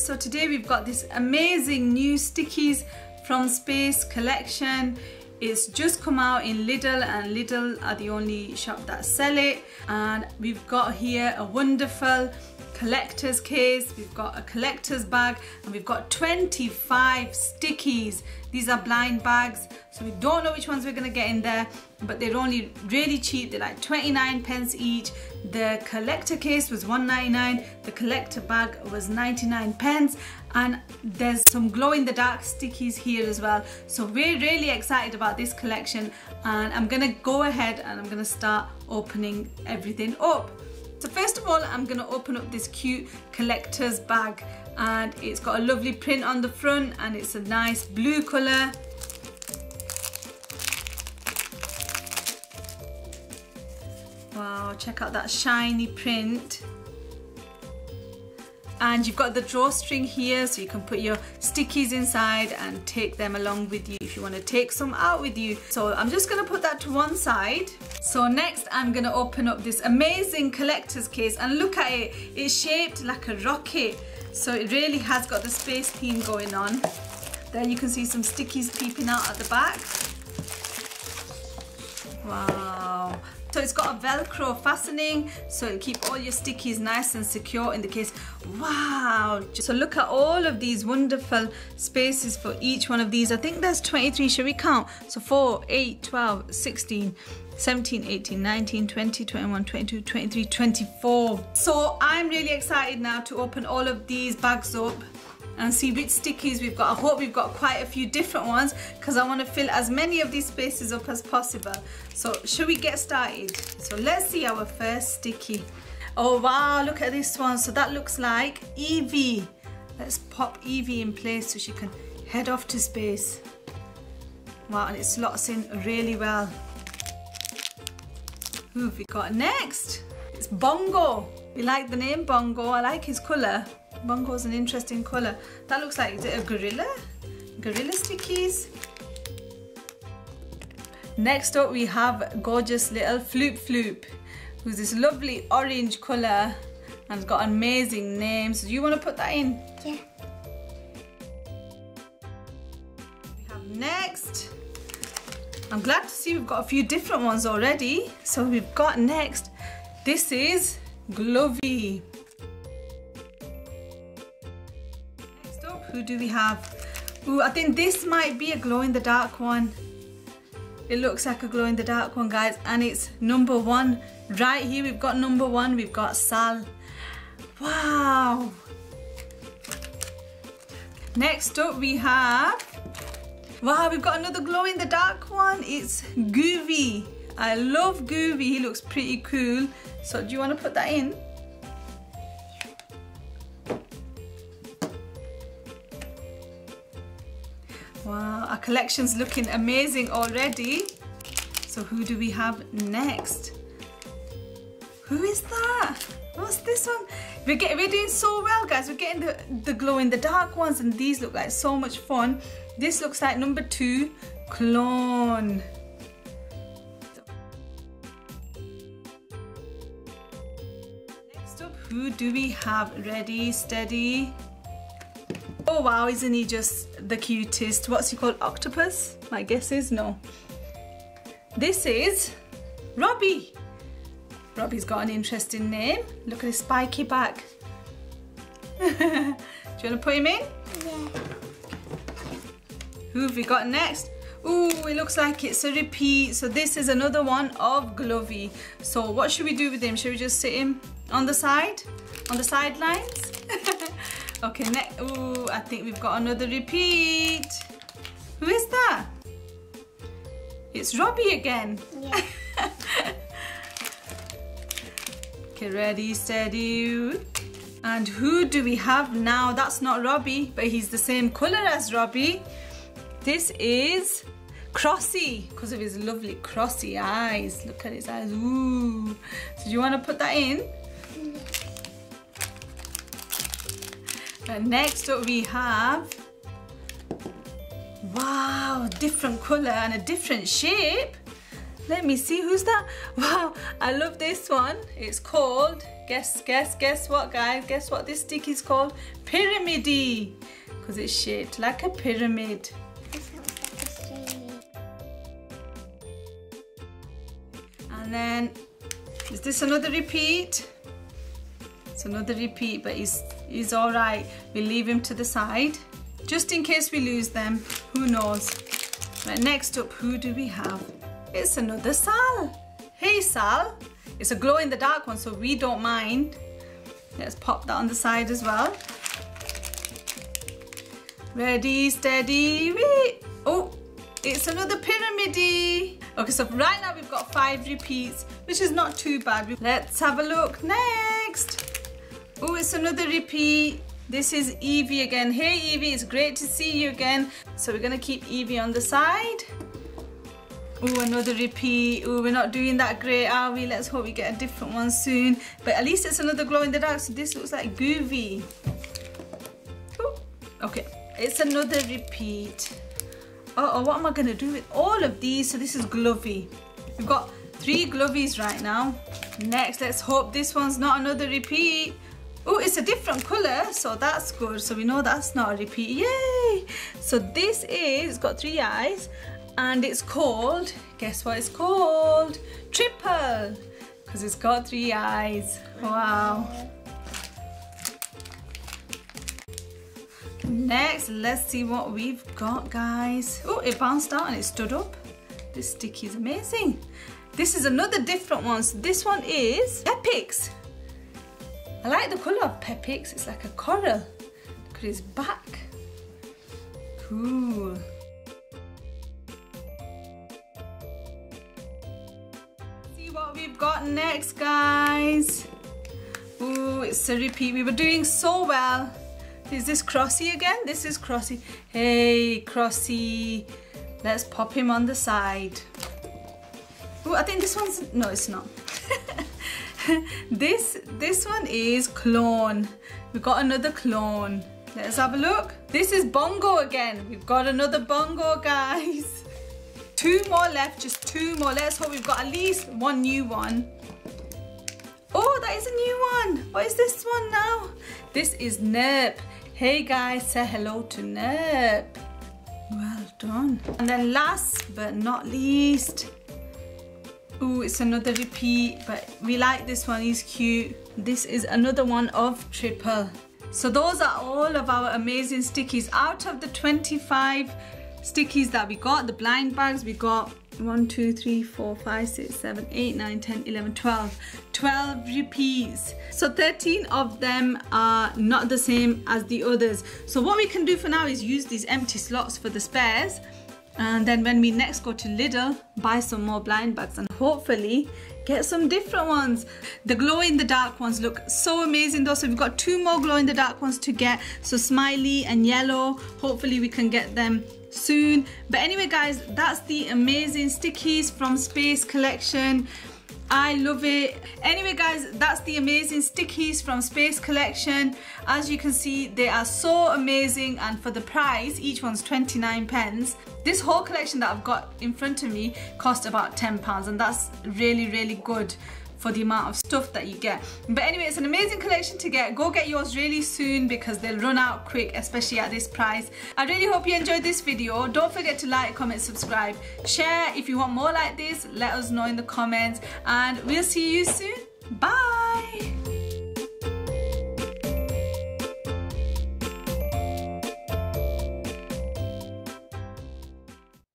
so today we've got this amazing new Stikeez from Space collection. It's just come out in Lidl and Lidl are the only shop that sell it. And we've got here a wonderful collector's case, we've got a collector's bag and we've got 25 Stikeez. These are blind bags so we don't know which ones we're gonna get in there but they're only really cheap, they're like 29 pence each. The collector case was 1.99, the collector bag was 99 pence and there's some glow in the dark Stikeez here as well. So we're really excited about this collection and I'm gonna go ahead and I'm gonna start opening everything up. So first of all, I'm gonna open up this cute collector's bag and it's got a lovely print on the front and it's a nice blue color. Wow, check out that shiny print and you've got the drawstring here so you can put your Stikeez inside and take them along with you if you want to take some out with you. So I'm just going to put that to one side. So next I'm going to open up this amazing collector's case and look at it. It's shaped like a rocket. So it really has got the space theme going on. There you can see some Stikeez peeping out at the back. Wow so it's got a velcro fastening so it'll keep all your Stikeez nice and secure in the case. Wow! So look at all of these wonderful spaces for each one of these. I think there's 23, should we count? So 4, 8, 12, 16, 17, 18, 19, 20, 21, 22, 23, 24. So I'm really excited now to open all of these bags up and see which Stikeez we've got. I hope we've got quite a few different ones because I want to fill as many of these spaces up as possible. So should we get started? So let's see our first sticky. Oh wow, look at this one. So that looks like Evie. Let's pop Evie in place so she can head off to space. Wow, and it slots in really well. Who have we got next? It's Bongo. You like the name Bongo? I like his colour. Bongo's an interesting colour. That looks like, is it a gorilla? Gorilla Stikeez. Next up we have gorgeous little Floop Floop, who's this lovely orange colour and has got an amazing name. So do you want to put that in? Yeah. We have next. I'm glad to see we've got a few different ones already. So we've got next, this is Glovey. Who do we have? Ooh, I think this might be a glow in the dark one. It looks like a glow in the dark one, guys. And it's number one. Right here, we've got number one. We've got Sal. Wow. Next up, we have... Wow, we've got another glow in the dark one. It's Goovy. I love Goovy. He looks pretty cool. So do you want to put that in? Collection's looking amazing already. So who do we have next? Who is that? What's this one? We're, getting, we're doing so well, guys. We're getting the, the glow-in-the-dark ones, and these look like so much fun. This looks like number two, Clone. Next up, who do we have? Ready, steady, Oh wow, isn't he just the cutest? What's he called? Octopus? My guess is no. This is Robbie. Robbie's got an interesting name. Look at his spiky back. Do you want to put him in? Yeah. Who have we got next? Ooh, it looks like it's a repeat. So this is another one of Glovey. So what should we do with him? Should we just sit him on the side? On the sidelines? Okay, next. Ooh, I think we've got another repeat. Who is that? It's Robbie again. Yeah. okay, ready, steady. And who do we have now? That's not Robbie, but he's the same colour as Robbie. This is Crossy, because of his lovely crossy eyes. Look at his eyes. Ooh. So do you want to put that in? Next up we have, wow, different colour and a different shape. let me see who's that. Wow I love this one. It's called guess guess guess what guys? Guess what this stick is called? Pyramidy. Because it's shaped like a pyramid. And then is this another repeat? It's another repeat but he's he's all right we leave him to the side just in case we lose them who knows right next up who do we have it's another Sal. Hey Sal. It's a glow in the dark one so we don't mind. Let's pop that on the side as well. Ready, steady, wait. Oh, it's another pyramidy. Okay, so right now we've got five repeats, which is not too bad. Let's have a look next. Oh, it's another repeat. This is Evie again. Hey Evie, it's great to see you again. So we're gonna keep Evie on the side. Oh, another repeat. Oh, we're not doing that great, are we? Let's hope we get a different one soon. But at least it's another glow in the dark. So this looks like Goovy. Ooh. Okay, it's another repeat. Uh oh, what am I to do with all of these? So this is Glovey. We've got three Glovies right now. Next, let's hope this one's not another repeat. Oh, it's a different colour, so that's good. So we know that's not a repeat. Yay! So this is, it's got three eyes and it's called, guess what it's called? Triple, because it's got three eyes. Wow. Next, let's see what we've got, guys. Oh, it bounced out and it stood up. This sticky is amazing. This is another different one. So this one is Pepix. I like the colour of Pepix. It's like a coral. Look at his back. Cool. See what we've got next, guys. Ooh, it's a repeat. We were doing so well. Is this Crossy again? This is Crossy. Hey, Crossy. Let's pop him on the side. Ooh, I think this one's... No, it's not. this, this one is Clone. We've got another clone. Let's have a look. This is Bongo again. We've got another Bongo, guys. Two more left, just two more. Let's hope we've got at least one new one. Oh, that is a new one. What is this one now? This is Nerp. Hey guys, say hello to Nerp. Well done. And then last but not least, oh, it's another repeat, but we like this one, he's cute. This is another one of Triple. So those are all of our amazing Stikeez. Out of the 25 Stikeez that we got, the blind bags, we got 1, 2, 3, 4, 5, 6, 7, 8, 9, 10, 11, 12. 12 repeats. So 13 of them are not the same as the others. So what we can do for now is use these empty slots for the spares. And then when we next go to Lidl, buy some more blind bags and hopefully get some different ones. The glow in the dark ones look so amazing though. So we've got two more glow in the dark ones to get. So smiley and yellow. Hopefully we can get them soon but anyway guys that's the amazing Stikeez from space collection I love it. Anyway guys, that's the amazing Stikeez from Space Collection. As you can see, they are so amazing and for the price, each one's 29 pence. This whole collection that I've got in front of me cost about 10 pounds and that's really, really good for the amount of stuff that you get. But anyway, it's an amazing collection to get. Go get yours really soon because they'll run out quick, especially at this price. I really hope you enjoyed this video. Don't forget to like, comment, subscribe, share. If you want more like this, let us know in the comments and we'll see you soon. Bye!